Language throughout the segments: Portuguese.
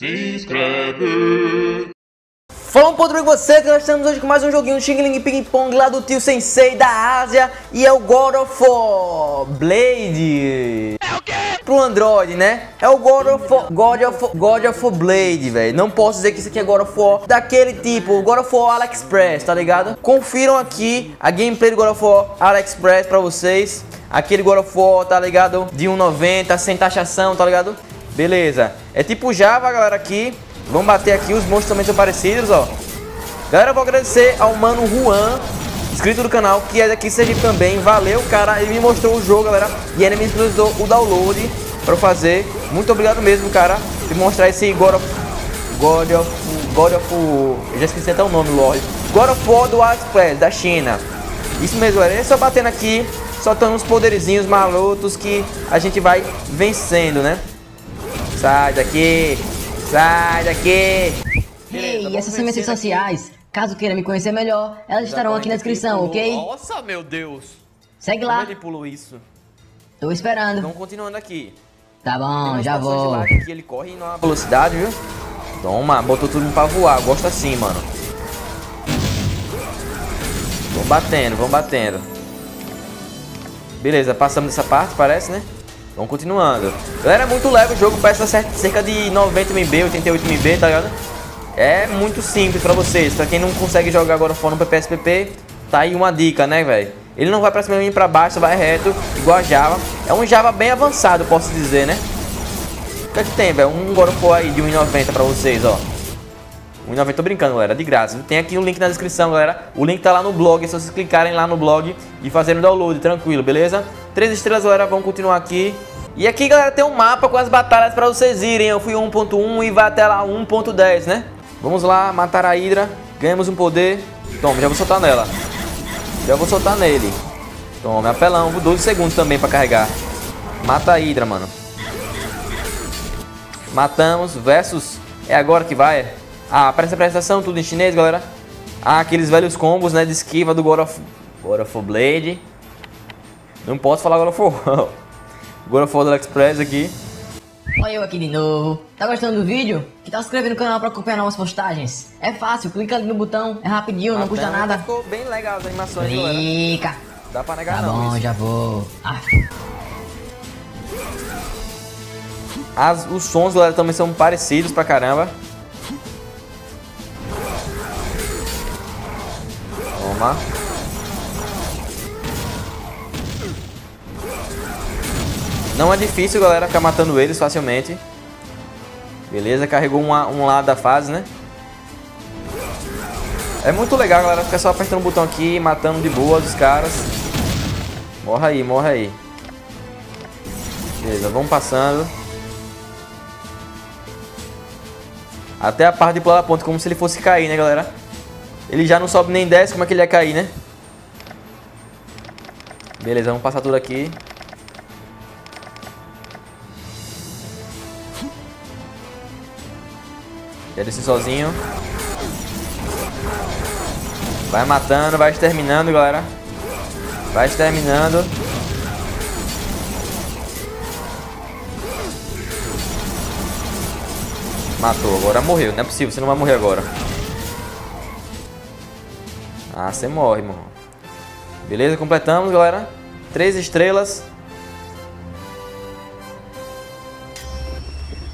Se inscreve. Fala um pouco com você, que nós estamos hoje com mais um joguinho Xing Ling Ping Pong lá do tio Sensei da Ásia e é o God of War Blade. É o quê? Pro Android, né? É o God of War, God of, God of War Blade, velho. Não posso dizer que isso aqui é God of War daquele tipo, God of War AliExpress, tá ligado? Confiram aqui a gameplay do God of War AliExpress pra vocês. Aquele God of War, tá ligado? De 1,90, sem taxação, tá ligado? Beleza. É tipo Java, galera, aqui. Vamos bater aqui, os monstros também são parecidos, ó. Galera, eu vou agradecer ao mano Juan, inscrito do canal, que é daqui Sergipe também. Valeu, cara. Ele me mostrou o jogo, galera. E ele me disponibilizou o download pra eu fazer. Muito obrigado mesmo, cara, por mostrar esse God of... God of... God of... Eu já esqueci até o nome, Lord. God of War do AliExpress, da China. Isso mesmo, galera. É só batendo aqui, soltando uns poderizinhos marotos que a gente vai vencendo, né? Sai daqui! Sai daqui! Ei, essas são minhas redes sociais. Caso queira me conhecer melhor, elas estarão aqui na descrição, ok? Nossa, meu Deus! Segue Como lá, ele pulou isso? tô esperando. Então, continuando aqui. Tá bom, já vou. Aqui, ele corre numa velocidade, viu? Toma, botou tudo pra voar. Gosto assim, mano. Vão batendo, vão batendo. Beleza, passamos dessa parte, parece, né? Vamos continuando. Galera, é muito leve o jogo, cer- cerca de 90 MB, 88 MB, tá ligado? É muito simples pra vocês. Pra quem não consegue jogar agora fora no PPSPP, tá aí uma dica, né, velho? Ele não vai pra cima nem pra baixo, vai reto, igual a Java. É um Java bem avançado, posso dizer, né? O que é que tem, velho? Um God aí de 1,90 pra vocês, ó. 1,90, tô brincando, galera, de graça. Tem aqui o link na descrição, galera. O link tá lá no blog, é só vocês clicarem lá no blog e fazerem o download, tranquilo, beleza? Três estrelas, galera, vamos continuar aqui. E aqui, galera, tem um mapa com as batalhas pra vocês irem. Eu fui 1.1 e vai até lá 1.10, né? Vamos lá, matar a Hydra. Ganhamos um poder. Toma, já vou soltar nela. Já vou soltar nele. Toma, apelão. 12 segundos também pra carregar. Mata a Hydra, mano. Matamos, versus. É agora que vai? Ah, presta apresentação, tudo em chinês, galera. Ah, aqueles velhos combos, né, de esquiva do God of, God of Blade. Não posso falar God of War. God of War do AliExpress aqui. Olha eu aqui de novo. Tá gostando do vídeo? Que tal se inscrever no canal pra acompanhar novas postagens? É fácil, clica ali no botão, é rapidinho, não custa Matando, nada. Ficou bem legal as animações, galera. Clica. Dá pra negar Tá não. bom, isso. já vou. Ah, As, os sons, galera, também são parecidos pra caramba. Toma. Não é difícil, galera, ficar matando eles facilmente. Beleza, carregou uma- um lado da fase, né? É muito legal, galera, ficar só apertando o botão aqui e matando de boa os caras. Morra aí, morra aí. Beleza, vamos passando. Até a parte de pular a ponte, como se ele fosse cair, né, galera? Ele já não sobe nem desce, como é que ele ia cair, né? Beleza, vamos passar tudo aqui. Já desci sozinho. Vai matando, vai exterminando, galera. Vai exterminando. Matou, agora morreu. Não é possível, você não vai morrer agora. Ah, você morre, mano. Beleza, completamos, galera. Três estrelas.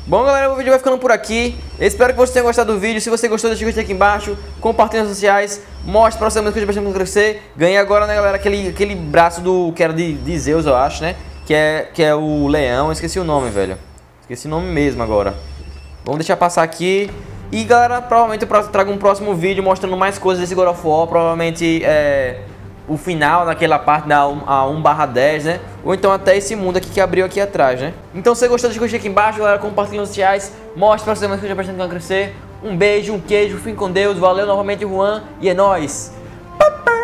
Bom, galera, o vídeo vai ficando por aqui. Espero que você tenha gostado do vídeo. Se você gostou, deixa o gostei aqui embaixo. Compartilhe nas sociais. Mostre para seus amigos que eu bastante crescer. Ganhei agora, né, galera, aquele, aquele braço do que era de, de Zeus, eu acho, né? Que é, que é o leão. Eu esqueci o nome, velho. Esqueci o nome mesmo agora. Vamos deixar passar aqui. E galera, provavelmente eu trago um próximo vídeo mostrando mais coisas desse God of War. Provavelmente é, o final daquela parte da 1 a 1 barra 10, né? Ou então até esse mundo aqui que abriu aqui atrás, né? Então se você gostou, deixa o aqui embaixo, galera. Compartilhe nos sociais. Mostre para os amigos que eu bastante crescer. Um beijo, um queijo, fiquem com Deus. Valeu novamente, Juan. E é nóis. Papai.